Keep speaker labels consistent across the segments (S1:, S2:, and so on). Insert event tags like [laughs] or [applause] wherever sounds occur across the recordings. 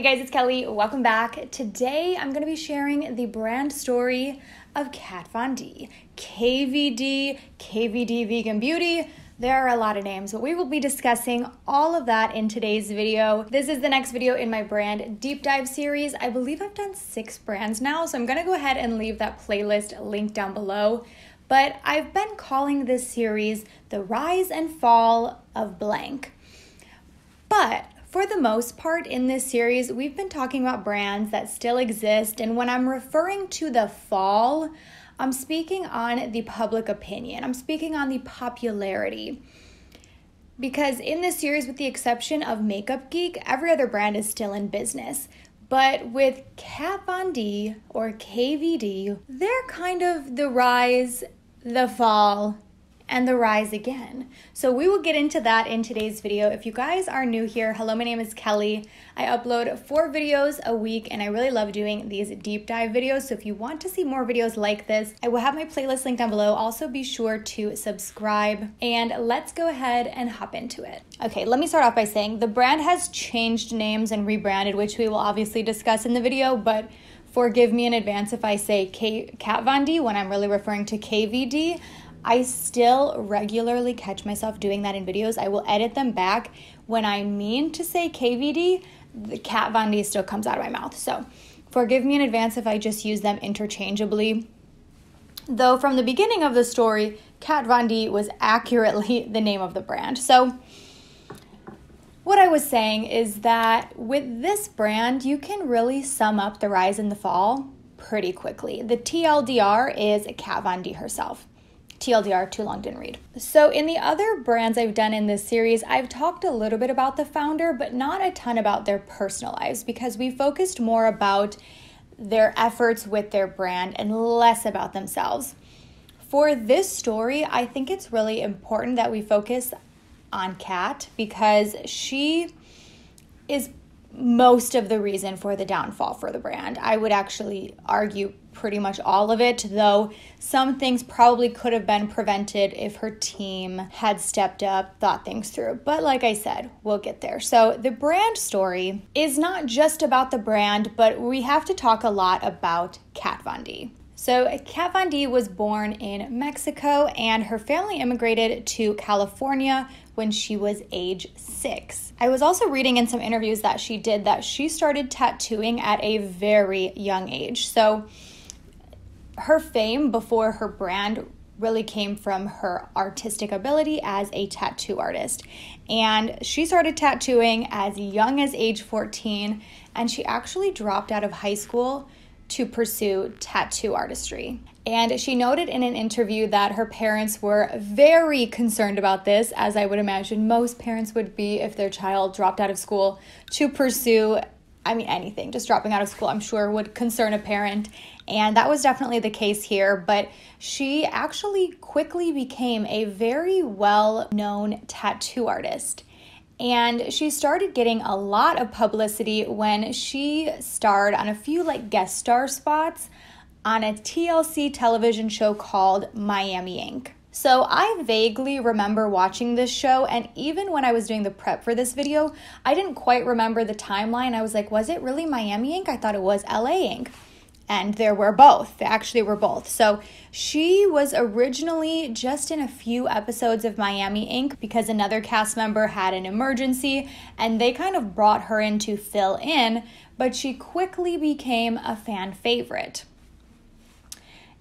S1: Hey guys, it's Kelly. Welcome back. Today I'm going to be sharing the brand story of Kat Von D. KVD, KVD Vegan Beauty. There are a lot of names, but we will be discussing all of that in today's video. This is the next video in my brand deep dive series. I believe I've done six brands now, so I'm gonna go ahead and leave that playlist linked down below. But I've been calling this series the rise and fall of blank. But for the most part, in this series, we've been talking about brands that still exist, and when I'm referring to the fall, I'm speaking on the public opinion, I'm speaking on the popularity. Because in this series, with the exception of Makeup Geek, every other brand is still in business. But with Kat Von D or KVD, they're kind of the rise, the fall, and the rise again. So we will get into that in today's video. If you guys are new here, hello, my name is Kelly. I upload four videos a week and I really love doing these deep dive videos. So if you want to see more videos like this, I will have my playlist linked down below. Also be sure to subscribe and let's go ahead and hop into it. Okay, let me start off by saying the brand has changed names and rebranded, which we will obviously discuss in the video, but forgive me in advance if I say K- Kat Von D when I'm really referring to KVD. I still regularly catch myself doing that in videos. I will edit them back. When I mean to say KVD, the Kat Von D still comes out of my mouth. So forgive me in advance if I just use them interchangeably. Though from the beginning of the story, Kat Von D was accurately [laughs] the name of the brand. So what I was saying is that with this brand, you can really sum up the rise and the fall pretty quickly. The TLDR is Kat Von D herself. TLDR, too long didn't read. So, in the other brands I've done in this series, I've talked a little bit about the founder, but not a ton about their personal lives because we focused more about their efforts with their brand and less about themselves. For this story, I think it's really important that we focus on Kat because she is most of the reason for the downfall for the brand. I would actually argue pretty much all of it, though some things probably could have been prevented if her team had stepped up, thought things through. But like I said, we'll get there. So the brand story is not just about the brand, but we have to talk a lot about Kat Von D. So, Kat Von D was born in Mexico and her family immigrated to California when she was age six. I was also reading in some interviews that she did that she started tattooing at a very young age. So, her fame before her brand really came from her artistic ability as a tattoo artist. And she started tattooing as young as age 14, and she actually dropped out of high school to pursue tattoo artistry. And she noted in an interview that her parents were very concerned about this, as I would imagine most parents would be if their child dropped out of school to pursue I mean, anything, just dropping out of school, I'm sure would concern a parent. And that was definitely the case here. But she actually quickly became a very well known tattoo artist. And she started getting a lot of publicity when she starred on a few like guest star spots on a TLC television show called Miami Ink. So I vaguely remember watching this show, and even when I was doing the prep for this video, I didn't quite remember the timeline. I was like, was it really Miami Ink? I thought it was LA Ink. And there were both. They actually were both. So she was originally just in a few episodes of Miami Ink because another cast member had an emergency and they kind of brought her in to fill in, but she quickly became a fan favorite.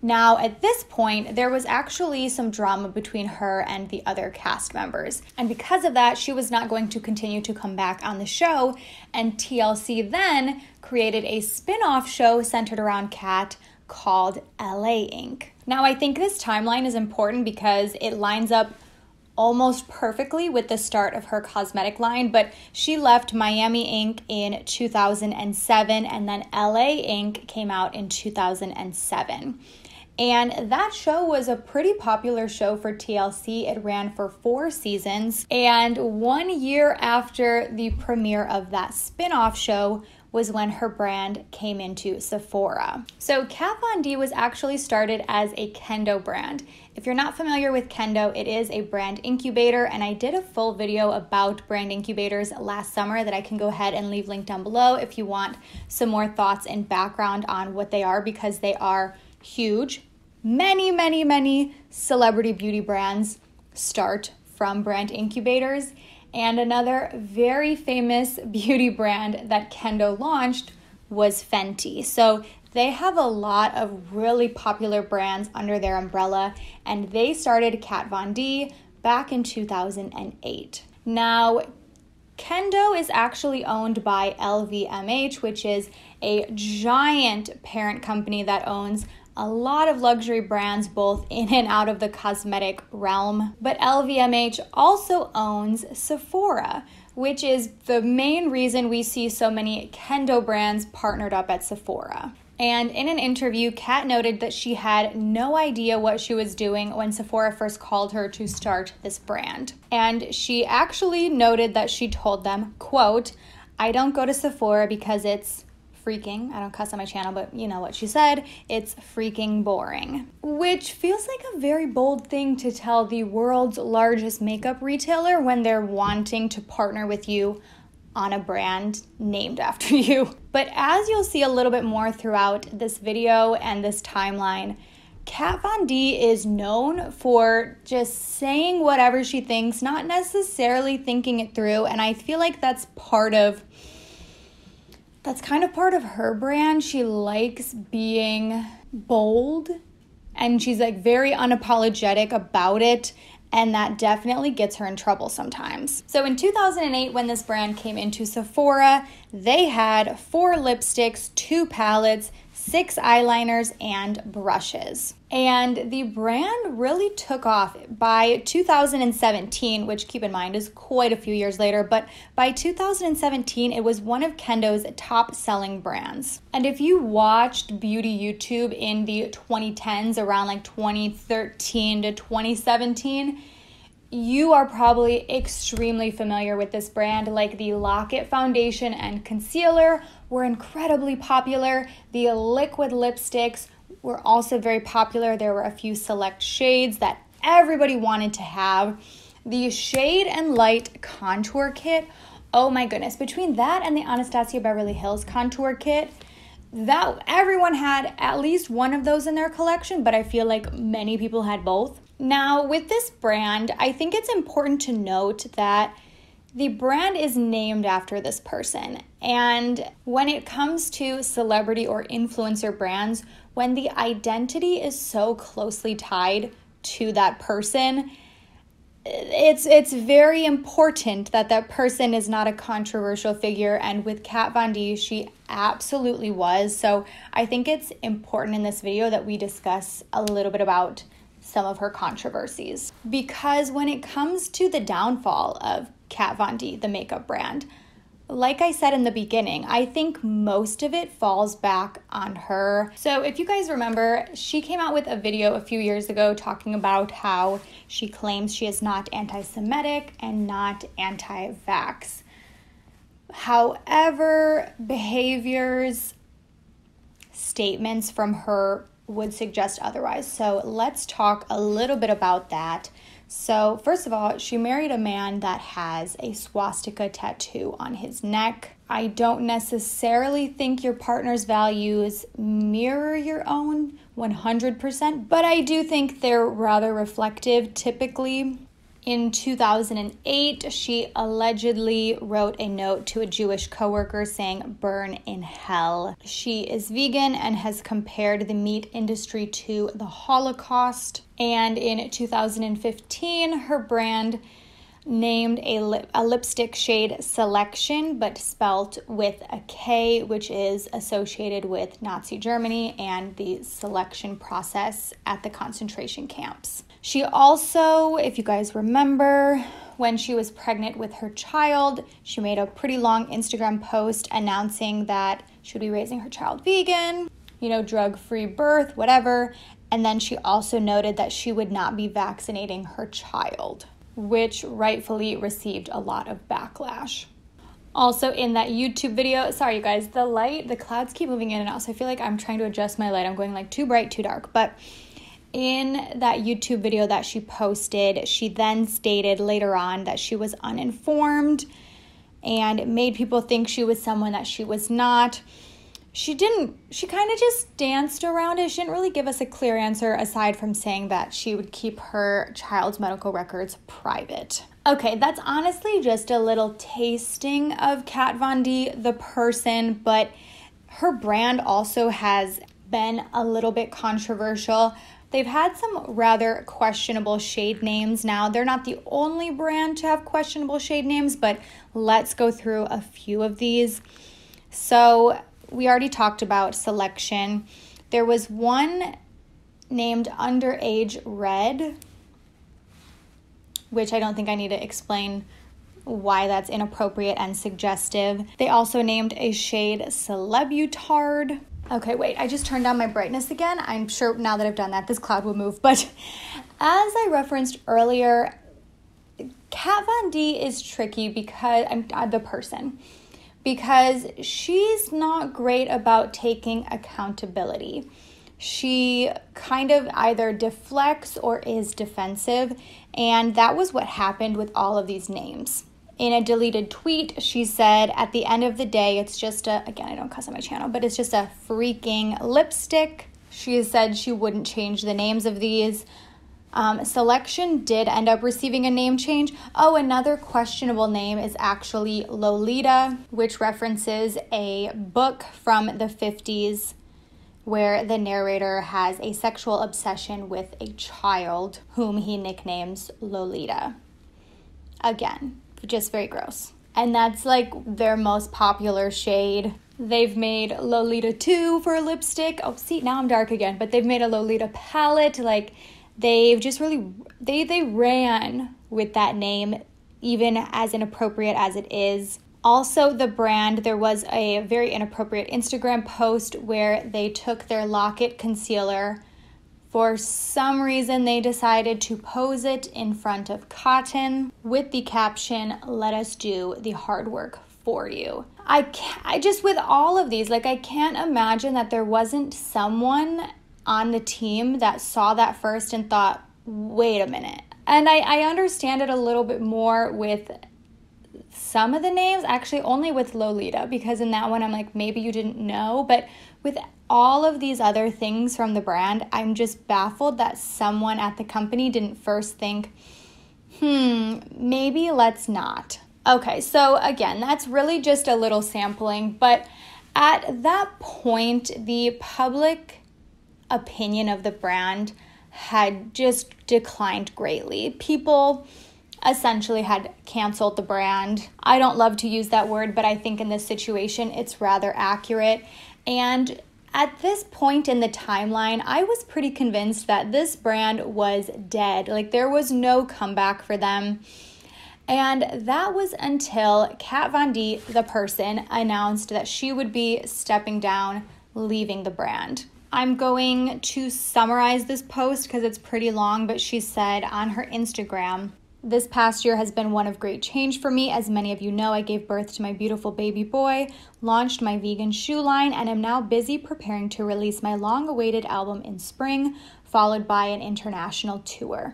S1: Now, at this point, there was actually some drama between her and the other cast members. And because of that, she was not going to continue to come back on the show. And TLC then created a spin off show centered around Kat called LA Ink. Now, I think this timeline is important because it lines up almost perfectly with the start of her cosmetic line, but she left Miami Ink in 2007 and then LA Ink came out in 2007. And that show was a pretty popular show for TLC. It ran for four seasons. And one year after the premiere of that spin off show, was when her brand came into Sephora. So Kat Von D was actually started as a kendo brand. If you're not familiar with Kendo, it is a brand incubator, and I did a full video about brand incubators last summer that I can go ahead and leave linked down below if you want some more thoughts and background on what they are because they are huge. Many, many, many celebrity beauty brands start from brand incubators. And another very famous [laughs] beauty brand that Kendo launched was Fenty. So they have a lot of really popular brands under their umbrella, and they started Kat Von D back in 2008. Now, Kendo is actually owned by LVMH, which is a giant parent company that owns a lot of luxury brands both in and out of the cosmetic realm. But LVMH also owns Sephora, which is the main reason we see so many Kendo brands partnered up at Sephora. And in an interview, Kat noted that she had no idea what she was doing when Sephora first called her to start this brand. And she actually noted that she told them, quote, I don't go to Sephora because it's freaking, I don't cuss on my channel, but you know what she said, it's freaking boring. Which feels like a very bold thing to tell the world's largest makeup retailer when they're wanting to partner with you on a brand named [laughs] after you. But as you'll see a little bit more throughout this video and this timeline, Kat Von D is known for just saying whatever she thinks, not necessarily thinking it through, and I feel like that's part of that's kind of part of her brand. She likes being bold and she's like very unapologetic about it. And that definitely gets her in trouble sometimes. So in 2008, when this brand came into Sephora, they had four lipsticks, two palettes, six eyeliners, and brushes. And the brand really took off by 2017, which keep in mind is quite a few years later, but by 2017, it was one of Kendo's top selling brands. And if you watched beauty YouTube in the 2010s, around like 2013 to 2017, you are probably extremely familiar with this brand, like the Lock-It Foundation and Concealer were incredibly popular. The liquid lipsticks were also very popular. There were a few select shades that everybody wanted to have. The Shade and Light Contour Kit, oh my goodness, between that and the Anastasia Beverly Hills Contour Kit, that everyone had at least one of those in their collection, but I feel like many people had both. Now, with this brand, I think it's important to note that the brand is named after this person. And when it comes to celebrity or influencer brands, when the identity is so closely tied to that person, it's it's very important that that person is not a controversial figure and with Kat Von D she absolutely was so I think it's important in this video that we discuss a little bit about some of her controversies. Because when it comes to the downfall of Kat Von D, the makeup brand, like I said in the beginning, I think most of it falls back on her. So, if you guys remember, she came out with a video a few years ago talking about how she claims she is not anti Semitic and not anti vax. However, behaviors, statements from her would suggest otherwise. So let's talk a little bit about that. So, first of all, she married a man that has a swastika tattoo on his neck. I don't necessarily think your partner's values mirror your own 100%, but I do think they're rather reflective typically. In 2008, she allegedly wrote a note to a Jewish coworker saying, Burn in hell. She is vegan and has compared the meat industry to the Holocaust. And in 2015, her brand named a, lip, a lipstick shade Selektion, but spelt with a K, which is associated with Nazi Germany and the selection process at the concentration camps. She also, if you guys remember, when she was pregnant with her child, she made a pretty long Instagram post announcing that she would be raising her child vegan, you know, drug free birth, whatever. And then she also noted that she would not be vaccinating her child, which rightfully received a lot of backlash. Also, in that YouTube video, sorry you guys, the light, the clouds keep moving in and out, so I feel like I'm trying to adjust my light. I'm going like too bright, too dark. But in that YouTube video that she posted, she then stated later on that she was uninformed and made people think she was someone that she was not. She didn't, she kind of just danced around it. She didn't really give us a clear answer aside from saying that she would keep her child's medical records private. Okay, that's honestly just a little tasting of Kat Von D, the person, but her brand also has been a little bit controversial. They've had some rather questionable shade names now. They're not the only brand to have questionable shade names, but let's go through a few of these. So, we already talked about Selektion. There was one named Underage Red, which I don't think I need to explain why that's inappropriate and suggestive. They also named a shade Celebutard. Okay, wait, I just turned down my brightness again. I'm sure now that I've done that, this cloud will move. [laughs] But as I referenced earlier, Kat Von D is tricky because I'm the person because she's not great about taking accountability. She kind of either deflects or is defensive, and that was what happened with all of these names in a deleted tweet, she said, at the end of the day, it's just a, again, I don't cuss on my channel, but it's just a freaking lipstick. She has said she wouldn't change the names of these. Um, Selektion did end up receiving a name change. Oh, another questionable name is actually Lolita, which references a book from the 50s where the narrator has a sexual obsession with a child whom he nicknames Lolita. Again, just very gross. And that's like their most popular shade. They've made Lolita 2 for a lipstick. Oh, see, now I'm dark again, but they've made a Lolita palette. Like they've just really they they ran with that name even as inappropriate as it is. Also, the brand, there was a very inappropriate Instagram post where they took their Lock-It concealer for some reason, they decided to pose it in front of cotton with the caption, Let us do the hard work for you. I, I just, with all of these, like, I can't imagine that there wasn't someone on the team that saw that first and thought, wait a minute. And I, I understand it a little bit more with some of the names, actually, only with Lolita, because in that one, I'm like, maybe you didn't know. But with all of these other things from the brand, I'm just baffled that someone at the company didn't first think, hmm, maybe let's not. Okay, so again, that's really just a little sampling, but at that point, the public opinion of the brand had just declined greatly. People essentially had canceled the brand. I don't love to use that word, but I think in this situation it's rather accurate. And at this point in the timeline, I was pretty convinced that this brand was dead. Like there was no comeback for them. And that was until Kat Von D, the person, announced that she would be stepping down, leaving the brand. I'm going to summarize this post because it's pretty long, but she said on her Instagram, this past year has been one of great change for me. As many of you know, I gave birth to my beautiful baby boy, launched my vegan shoe line, and am now busy preparing to release my long awaited album in spring, followed by an international tour.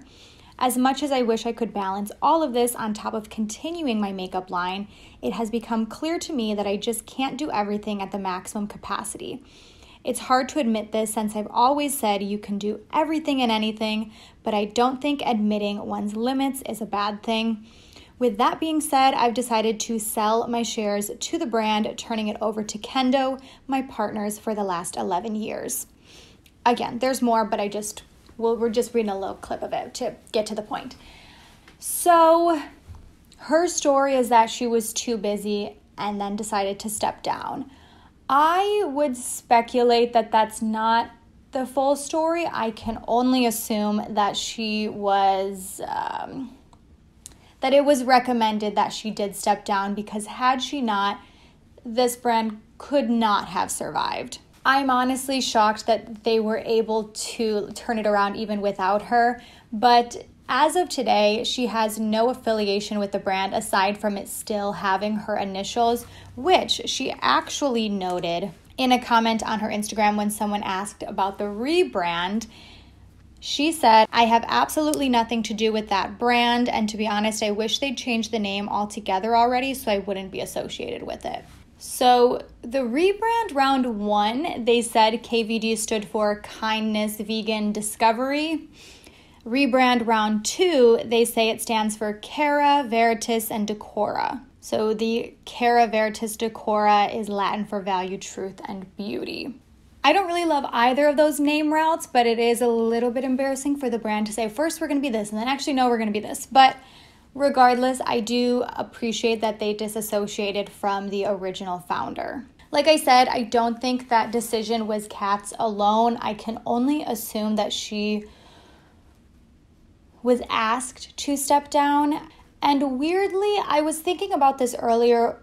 S1: As much as I wish I could balance all of this on top of continuing my makeup line, it has become clear to me that I just can't do everything at the maximum capacity. It's hard to admit this since I've always said you can do everything and anything, but I don't think admitting one's limits is a bad thing. With that being said, I've decided to sell my shares to the brand, turning it over to Kendo, my partners for the last 11 years. Again, there's more, but I just, well, we're just reading a little clip of it to get to the point. So, her story is that she was too busy and then decided to step down. I would speculate that that's not the full story. I can only assume that she was, um, that it was recommended that she did step down because had she not, this brand could not have survived. I'm honestly shocked that they were able to turn it around even without her, but As of today, she has no affiliation with the brand aside from it still having her initials, which she actually noted in a comment on her Instagram when someone asked about the rebrand. She said, I have absolutely nothing to do with that brand, and to be honest, I wish they'd change the name altogether already so I wouldn't be associated with it. So, the rebrand round one, they said KVD stood for Kindness Vegan Discovery. Rebrand round two, they say it stands for Cara, Veritas, and Decora. So the Cara Veritas Decora is Latin for value, truth, and beauty. I don't really love either of those name routes, but it is a little bit embarrassing for the brand to say, first we're going to be this, and then actually, no, we're going to be this. But regardless, I do appreciate that they disassociated from the original founder. Like I said, I don't think that decision was Kat's alone. I can only assume that she was asked to step down. And weirdly, I was thinking about this earlier.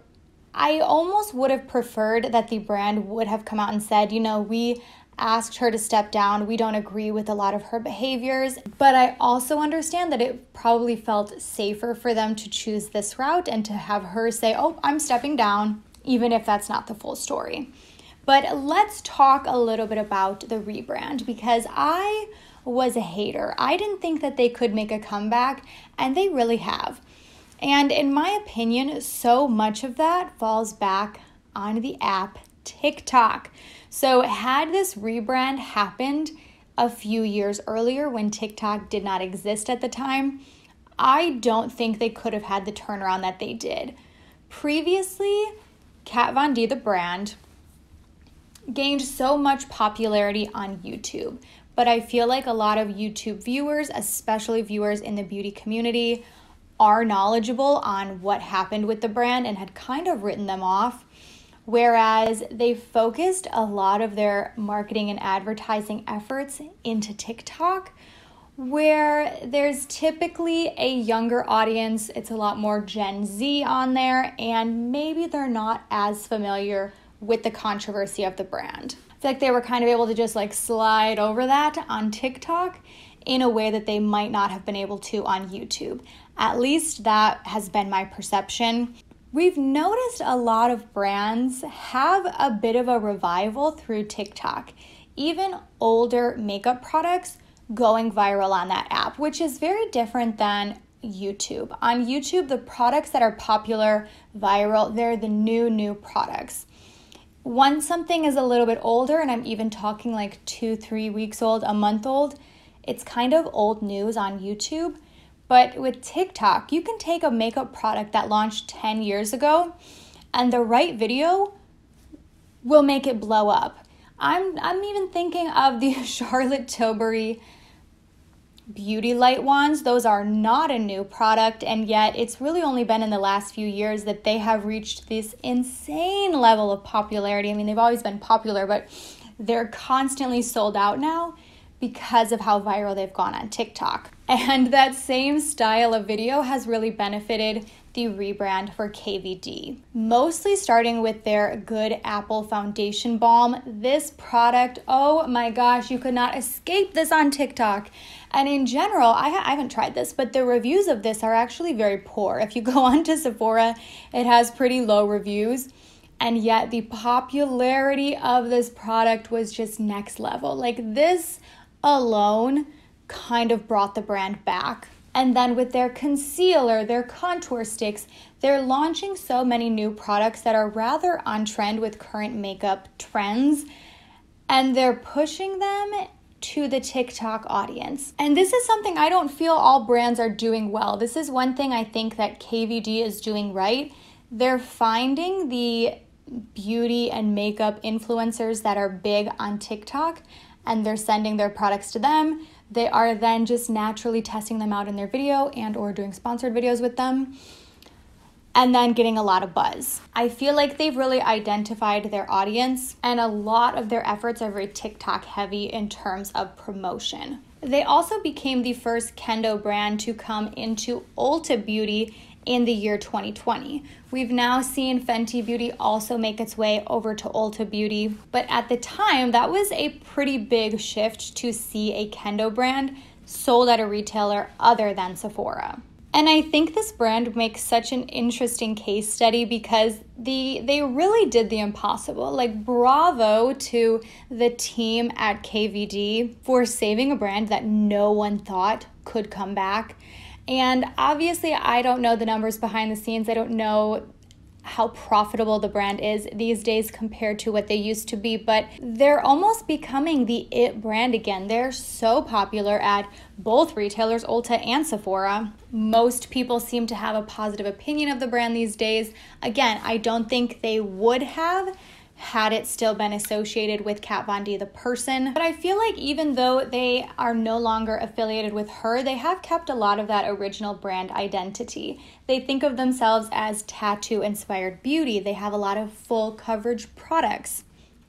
S1: I almost would have preferred that the brand would have come out and said, you know, we asked her to step down. We don't agree with a lot of her behaviors. But I also understand that it probably felt safer for them to choose this route and to have her say, oh, I'm stepping down, even if that's not the full story. But let's talk a little bit about the rebrand because I was a hater. I didn't think that they could make a comeback, and they really have. And in my opinion, so much of that falls back on the app TikTok. So, had this rebrand happened a few years earlier when TikTok did not exist at the time, I don't think they could have had the turnaround that they did. Previously, Kat Von D, the brand, gained so much popularity on YouTube but I feel like a lot of YouTube viewers, especially viewers in the beauty community, are knowledgeable on what happened with the brand and had kind of written them off. Whereas they focused a lot of their marketing and advertising efforts into TikTok, where there's typically a younger audience. It's a lot more Gen Z on there, and maybe they're not as familiar with the controversy of the brand feel like they were kind of able to just like slide over that on TikTok in a way that they might not have been able to on YouTube. At least that has been my perception. We've noticed a lot of brands have a bit of a revival through TikTok. Even older makeup products going viral on that app, which is very different than YouTube. On YouTube, the products that are popular, viral, they're the new, new products once something is a little bit older, and I'm even talking like two, three weeks old, a month old, it's kind of old news on YouTube. But with TikTok, you can take a makeup product that launched 10 years ago and the right video will make it blow up. I'm, I'm even thinking of the [laughs] Charlotte Tilbury beauty light wands. Those are not a new product, and yet it's really only been in the last few years that they have reached this insane level of popularity. I mean, they've always been popular, but they're constantly sold out now because of how viral they've gone on TikTok. [laughs] And that same style of video has really benefited the rebrand for KVD. Mostly starting with their Good Apple Foundation Balm. This product, oh my gosh, you could not escape this on TikTok. And in general, I, ha- I haven't tried this, but the reviews of this are actually very poor. If you go [laughs] onto Sephora, it has pretty low reviews. And yet, the popularity of this product was just next level. Like, this alone kind of brought the brand back. And then with their concealer, their contour sticks, they're launching so many new products that are rather on trend with current makeup trends. And they're pushing them to the TikTok audience. And this is something I don't feel all brands are doing well. This is one thing I think that KVD is doing right. They're finding the beauty and makeup influencers that are big on TikTok and they're sending their products to them they are then just naturally testing them out in their video and or doing sponsored videos with them and then getting a lot of buzz. I feel like they've really identified their audience and a lot of their efforts are very TikTok heavy in terms of promotion. They also became the first kendo brand to come into Ulta Beauty in the year 2020. We've now seen Fenty Beauty also make its way over to Ulta Beauty, but at the time, that was a pretty big shift to see a kendo brand sold at a retailer other than Sephora. And I think this brand makes such an interesting case study because the they really did the impossible. Like bravo to the team at KVD for saving a brand that no one thought could come back. And obviously I don't know the numbers behind the scenes. I don't know how profitable the brand is these days compared to what they used to be, but they're almost becoming the it brand again. They're so popular at both retailers, Ulta and Sephora. Most people seem to have a positive opinion of the brand these days. Again, I don't think they would have had it still been associated with Kat Von D, the person. But I feel like even though they are no longer affiliated with her, they have kept a lot of that original brand identity. They think of themselves as tattoo inspired beauty, they have a lot of full coverage products.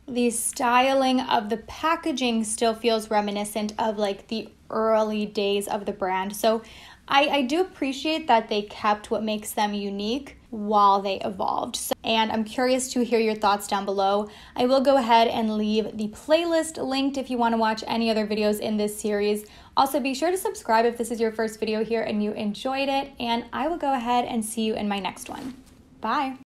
S1: The styling of the packaging still feels reminiscent of like the early days of the brand. So I, I do appreciate that they kept what makes them unique while they evolved. So, and I'm curious to hear your thoughts down below. I will go ahead and leave the playlist linked if you want to watch any other videos in this series. Also, be sure to subscribe if this is your first video here and you enjoyed it, and I will go ahead and see you in my next one. Bye.